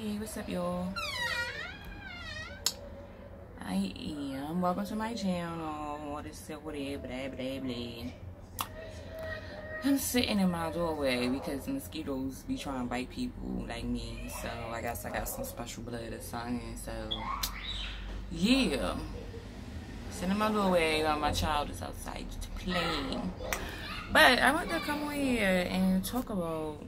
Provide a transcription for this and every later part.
Hey, what's up, y'all? I am. Welcome to my channel. What is it? What is blah, blah, blah. I'm sitting in my doorway because mosquitoes be trying to bite people like me. So I guess I got some special blood or something. So yeah. Sitting in my doorway while my child is outside playing. But I want to come here and talk about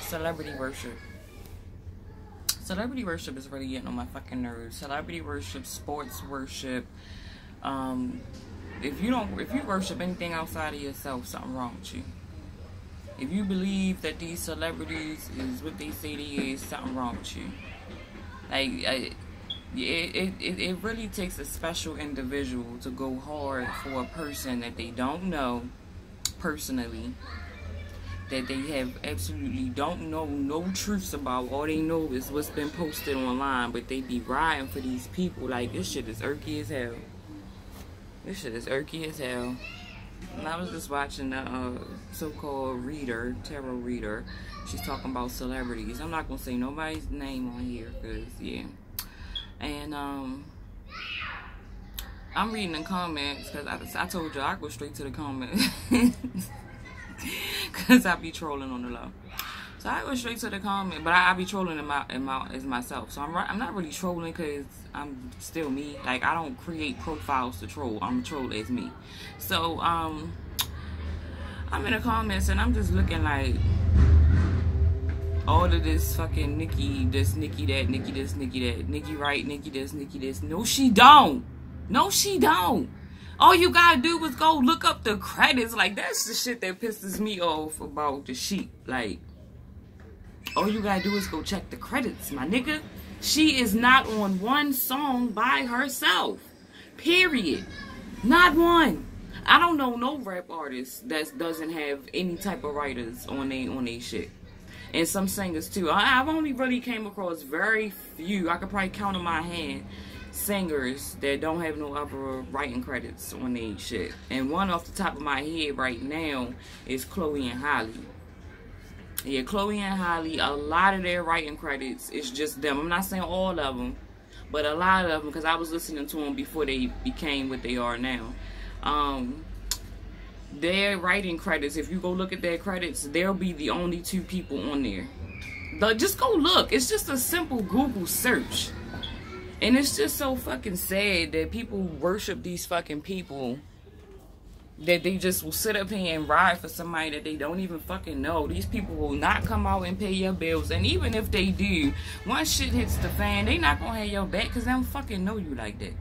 celebrity worship. Celebrity worship is really getting on my fucking nerves. Celebrity worship, sports worship. Um, if you don't, if you worship anything outside of yourself, something wrong with you. If you believe that these celebrities is what they say they is, something wrong with you. Like, I, it, it, it really takes a special individual to go hard for a person that they don't know personally that they have absolutely don't know no truths about. All they know is what's been posted online, but they be riding for these people like this shit is irky as hell. This shit is irky as hell. And I was just watching the uh, so-called reader, tarot reader. She's talking about celebrities. I'm not gonna say nobody's name on here, cause yeah. And um, I'm reading the comments because I, I told you I go straight to the comments. Cause I be trolling on the low. So I go straight to the comment, but I, I be trolling in my in my as myself. So I'm right, I'm not really trolling because I'm still me. Like I don't create profiles to troll. I'm a troll as me. So um, I'm in the comments and I'm just looking like all of this fucking Nikki, this Nikki that, Nikki this, Nikki that, Nikki right, Nikki this, Nikki this. No, she don't. No, she don't. All you gotta do is go look up the credits. Like, that's the shit that pisses me off about the sheep. Like, all you gotta do is go check the credits, my nigga. She is not on one song by herself. Period. Not one. I don't know no rap artist that doesn't have any type of writers on they on they shit. And some singers too. I, have only really came across very few. I could probably count on my hand singers that don't have no other writing credits on their shit. And one off the top of my head right now is Chloe and Halle. Yeah, Chloe and Halle, a lot of their writing credits is just them. I'm not saying all of them, but a lot of them because I was listening to them before they became what they are now. Um, their writing credits, if you go look at their credits, they'll be the only two people on there. But just go look. It's just a simple Google search. And it's just so fucking sad that people worship these fucking people that they just will sit up here and ride for somebody that they don't even fucking know. These people will not come out and pay your bills. And even if they do, once shit hits the fan, they not gonna have your back because they don't fucking know you like that.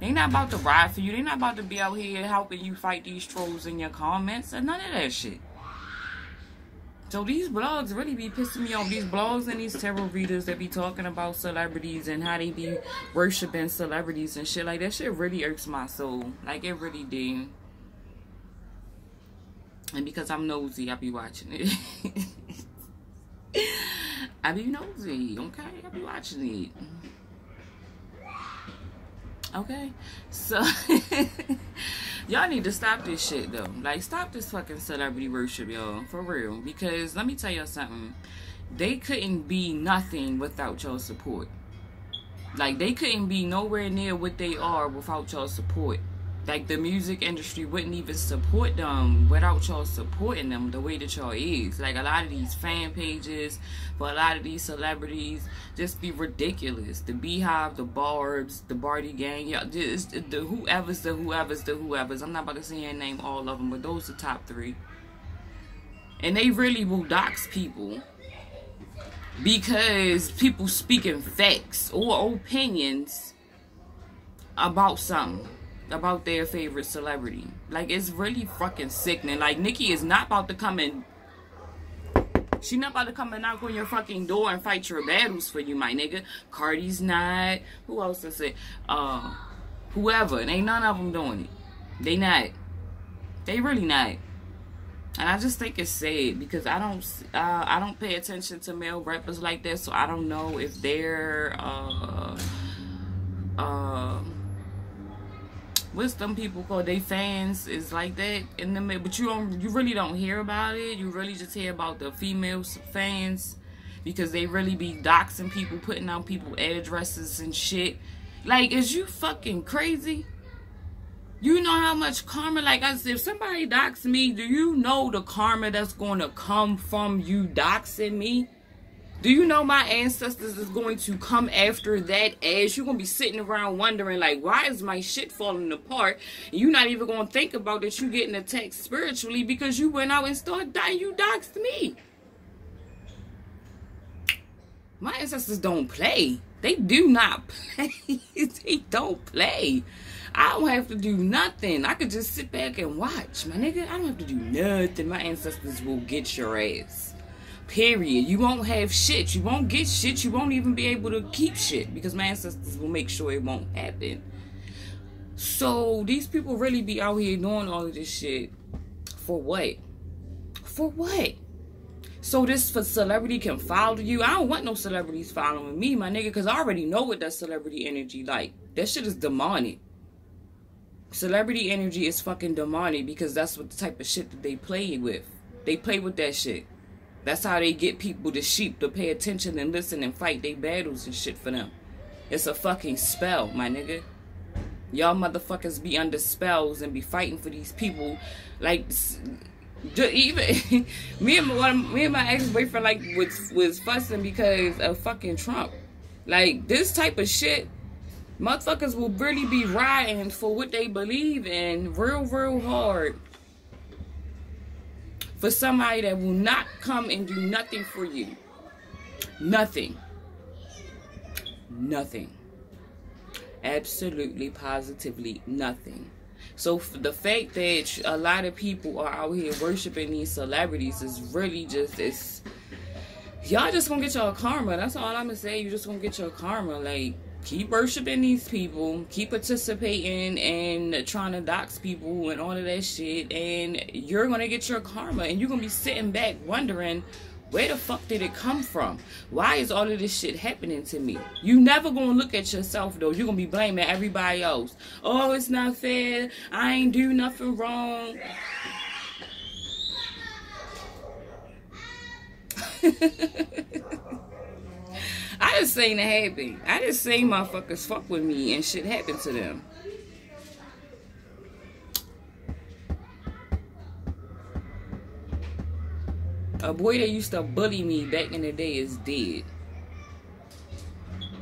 They not about to ride for you. They not about to be out here helping you fight these trolls in your comments and none of that shit. So these blogs really be pissing me off. These blogs and these tarot readers that be talking about celebrities and how they be worshiping celebrities and shit like that shit really irks my soul. Like it really did. And because I'm nosy, I be watching it. I be nosy, okay? I be watching it. Okay? So Y'all need to stop this shit though. Like stop this fucking celebrity worship, y'all. For real. Because let me tell y'all something. They couldn't be nothing without your support. Like they couldn't be nowhere near what they are without your support. Like the music industry wouldn't even support them without y'all supporting them the way that y'all is. Like a lot of these fan pages for a lot of these celebrities just be ridiculous. The Beehive, the Barbs, the Bardi Gang, y'all just the whoever's the whoever's the whoever's. I'm not about to say and name all of them, but those are top three. And they really will dox people because people speaking facts or opinions about something about their favorite celebrity. Like, it's really fucking sickening. Like, Nikki is not about to come in. She not about to come and knock on your fucking door and fight your battles for you, my nigga. Cardi's not. Who else is it? Uh, whoever. And ain't none of them doing it. They not. They really not. And I just think it's sad because I don't uh, I don't pay attention to male rappers like that, so I don't know if they're uh uh what's them people called they fans is like that in the but you don't you really don't hear about it you really just hear about the female fans because they really be doxing people, putting out people addresses and shit. Like, is you fucking crazy? You know how much karma, like I said, if somebody dox me, do you know the karma that's to come from you doxing me? Do you know my ancestors is going to come after that ass? you're going to be sitting around wondering, like, why is my shit falling apart? You're not even going to think about that you getting attacked spiritually because you went out and started dying. You doxed me. My ancestors don't play. They do not play. they don't play. I don't have to do nothing. I could just sit back and watch. My nigga, I don't have to do nothing. My ancestors will get your ass. Period. You won't have shit. You won't get shit. You won't even be able to keep shit because my ancestors will make sure it won't happen. So these people really be out here doing all of this shit for what? For what? So this for celebrity can follow you. I don't want no celebrities following me, my nigga, because I already know what that celebrity energy like. That shit is demonic. Celebrity energy is fucking demonic because that's what the type of shit that they play with. They play with that shit. That's how they get people to sheep to pay attention and listen and fight their battles and shit for them. It's a fucking spell, my nigga. Y'all motherfuckers be under spells and be fighting for these people. Like, even me and my, me and my ex boyfriend like was was fussing because of fucking Trump. Like this type of shit Motherfuckers will really be riding for what they believe in real, real hard. For somebody that will not come and do nothing for you. Nothing. Nothing. Absolutely, positively nothing. So the fact that a lot of people are out here worshiping these celebrities is really just it's y'all just gonna get your karma. That's all I'm gonna say. You just gonna get your karma. Like keep worshiping these people, keep participating and trying to dox people and all of that shit, and you're gonna get your karma, and you're gonna be sitting back wondering. Where the fuck did it come from? Why is all of this shit happening to me? You never gonna look at yourself though. You're gonna be blaming everybody else. Oh, it's not fair. I ain't do nothing wrong. I just seen it happen. I just seen motherfuckers fuck with me and shit happen to them. A boy that used to bully me back in the day is dead.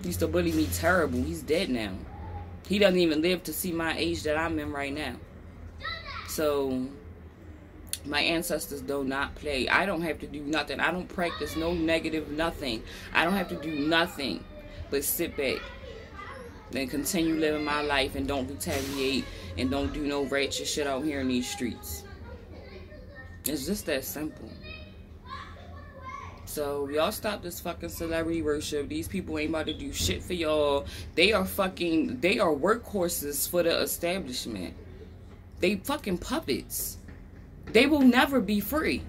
He used to bully me terrible. He's dead now. He doesn't even live to see my age that I'm in right now. So my ancestors do not play. I don't have to do nothing. I don't practice no negative nothing. I don't have to do nothing but sit back and continue living my life and don't retaliate and don't do no ratchet shit out here in these streets. It's just that simple. So y'all stop this fucking celebrity worship. These people ain't about to do shit for y'all. They are fucking they are workhorses for the establishment. They fucking puppets. They will never be free.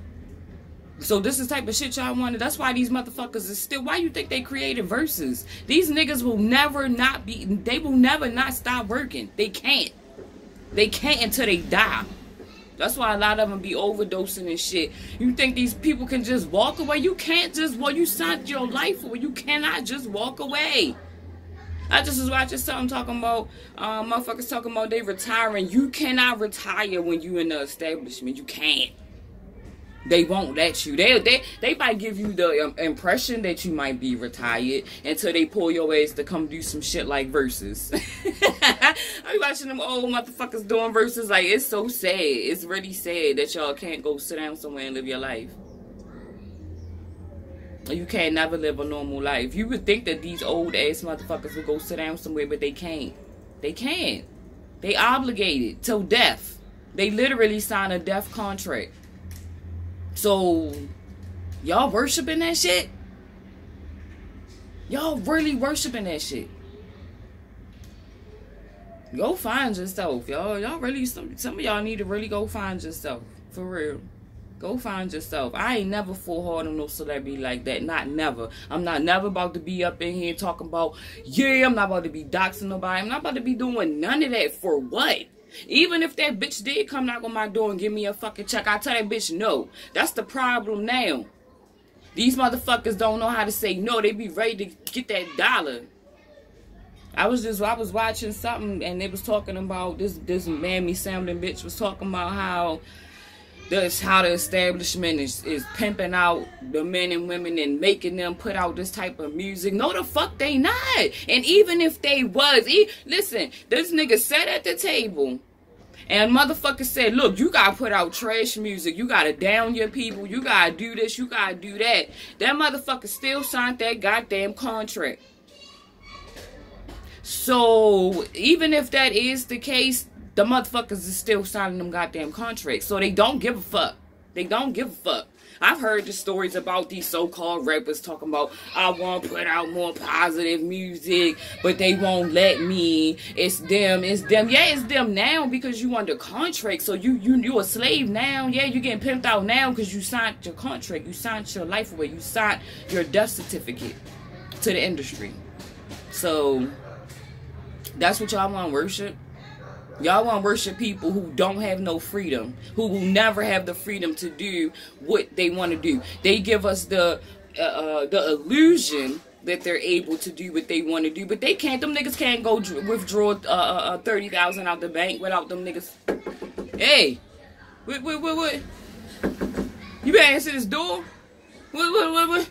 So this is type of shit y'all wanted. That's why these motherfuckers is still. Why you think they created Verzuz? These niggas will never not be. They will never not stop working. They can't. They can't until they die. That's why a lot of them be overdosing and shit. You think these people can just walk away? You can't just. Well, you signed your life for. You cannot just walk away. I just was watching something talking about um, motherfuckers talking about they retiring. You cannot retire when you in the establishment. You can't. They won't let you. They they they might give you the um, impression that you might be retired until they pull your ass to come do some shit like Verzuz. I be watching them old motherfuckers doing Verzuz like it's so sad. It's really sad that y'all can't go sit down somewhere and live your life. You can't never live a normal life. You would think that these old ass motherfuckers would go sit down somewhere, but they can't. They can't. They obligated till death. They literally sign a death contract. So, y'all worshiping that shit? Y'all really worshiping that shit? Go find yourself, y'all. Y'all really some some of y'all need to really go find yourself for real. Go find yourself. I ain't never full hard on no celebrity like that. Not never. I'm not never about to be up in here talking about, yeah, I'm not about to be doxing nobody. I'm not about to be doing none of that for what? Even if that bitch did come knock on my door and give me a fucking check, I tell that bitch no. That's the problem now. These motherfuckers don't know how to say no. They be ready to get that dollar. I was just I was watching something and they was talking about this this mammy sounding bitch was talking about how that's how the establishment is, is pimping out the men and women and making them put out this type of music. No, the fuck they not. And even if they was, he, listen, this nigga sat at the table and motherfucker said, look, you gotta put out trash music. You gotta down your people. You gotta do this. You gotta do that. That motherfucker still signed that goddamn contract. So even if that is the case, the motherfuckers is still signing them goddamn contracts. So they don't give a fuck. They don't give a fuck. I've heard the stories about these so-called rappers talking about I want to put out more positive music, but they won't let me. It's them. It's them. Yeah, it's them now because you under contract. So you you you a slave now. Yeah, you getting pimped out now because you signed your contract. You signed your life away. You signed your death certificate to the industry. So that's what y'all want to worship. Y'all want to worship people who don't have no freedom, who will never have the freedom to do what they want to do. They give us the uh, uh, the illusion that they're able to do what they want to do, but they can't. Them niggas can't go withdraw uh, uh, uh, thirty thousand out the bank without them niggas. Hey, what what what what? You better answer this door. What what what what?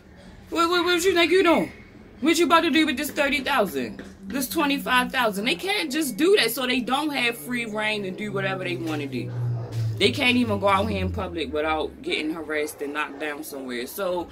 What what, what you think you doing? What you about to do with this thirty thousand? This 25,000. They can't just do that. So they don't have free reign to do whatever they want to do. They can't even go out here in public without getting harassed and knocked down somewhere. So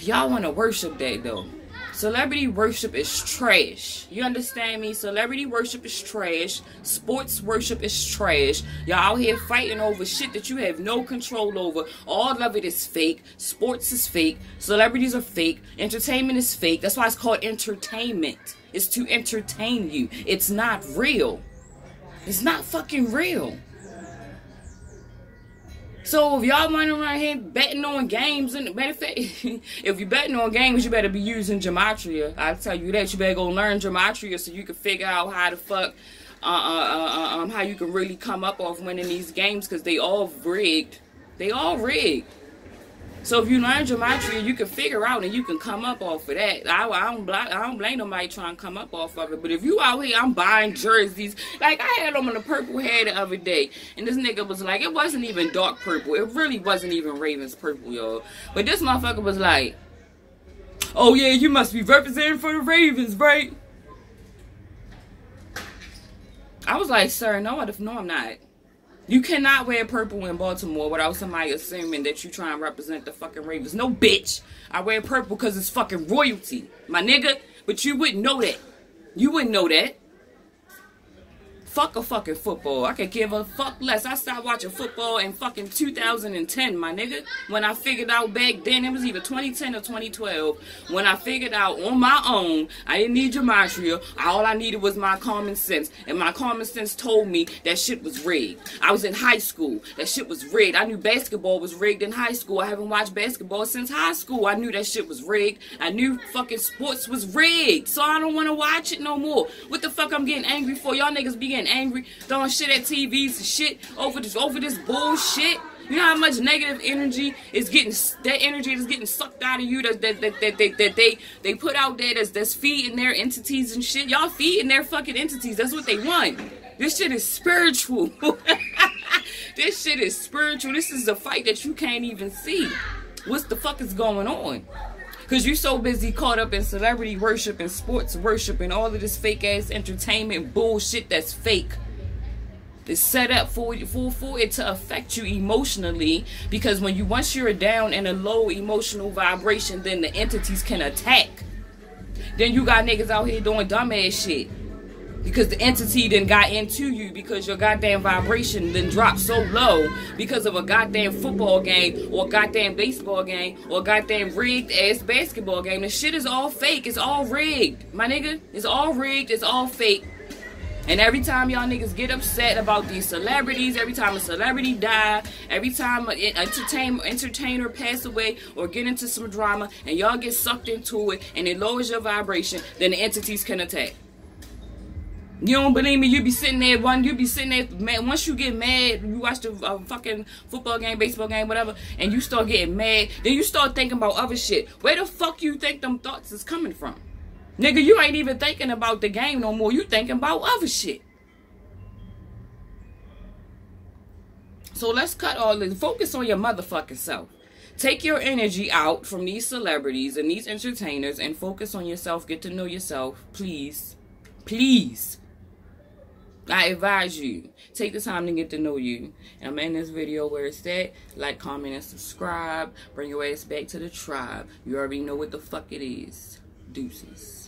y'all want to worship that though. Celebrity worship is trash. You understand me? Celebrity worship is trash. Sports worship is trash. Y'all out here fighting over shit that you have no control over. All of it is fake. Sports is fake. Celebrities are fake. Entertainment is fake. That's why it's called entertainment. It's to entertain you. It's not real. It's not fucking real. So if y'all running around here betting on games, and matter if you're betting on games, you better be using gematria. I tell you that you better go learn gematria so you can figure out how to fuck, uh, uh, uh, uh um, how you can really come up off winning these games because they all rigged. They all rigged. So if you learn gematria, you can figure out and you can come up off of that. I, I don't block, I don't blame nobody trying to come up off of it. But if you out here, I'm buying jerseys. Like I had them in a purple hair the other day, and this nigga was like, it wasn't even dark purple. It really wasn't even Ravens purple, y'all. But this motherfucker was like, oh yeah, you must be representing for the Ravens, right? I was like, sir, no, no, I'm not. You cannot wear purple in Baltimore without somebody assuming that you try and represent the fucking Ravens. No, bitch. I wear purple because it's fucking royalty, my nigga. But you wouldn't know that. You wouldn't know that. Fuck a fucking football. I could give a fuck less. I stopped watching football in fucking 2010, my nigga. When I figured out back then, it was either 2010 or 2012. When I figured out on my own, I didn't need gematria. All I needed was my common sense. And my common sense told me that shit was rigged. I was in high school. That shit was rigged. I knew basketball was rigged in high school. I haven't watched basketball since high school. I knew that shit was rigged. I knew fucking sports was rigged. So I don't want to watch it no more. What the fuck I'm getting angry for? Y'all niggas be getting getting angry, throwing shit at TVs and shit over this over this bullshit. You know how much negative energy is getting that energy is getting sucked out of you that that that, that, that, that they they put out there that's that's feeding their entities and shit. Y'all feeding their fucking entities. That's what they want. This shit is spiritual. this shit is spiritual. This is a fight that you can't even see. What's the fuck is going on? Because you're so busy caught up in celebrity worship and sports worship and all of this fake ass entertainment bullshit that's fake. It's set up for, for, for it to affect you emotionally because when you once you're down in a low emotional vibration, then the entities can attack. Then you got niggas out here doing dumb ass shit because the entity then got into you because your goddamn vibration then dropped so low because of a goddamn football game or goddamn baseball game or goddamn rigged ass basketball game. The shit is all fake. It's all rigged. My nigga, it's all rigged. It's all fake. And every time y'all niggas get upset about these celebrities, every time a celebrity die, every time an entertainer, entertainer pass away or get into some drama and y'all get sucked into it and it lowers your vibration, then the entities can attack. You don't believe me? You be sitting there, one, you be sitting there, mad. Once you get mad, you watch the uh, fucking football game, baseball game, whatever, and you start getting mad, then you start thinking about other shit. Where the fuck you think them thoughts is coming from? Nigga, you ain't even thinking about the game no more. You thinking about other shit. So let's cut all this. Focus on your motherfucking self. Take your energy out from these celebrities and these entertainers and focus on yourself. Get to know yourself. Please. Please. I advise you, take the time to get to know you. And I'm in this video where it's at. Like, comment, and subscribe. Bring your ass back to the tribe. You already know what the fuck it is. Deuces.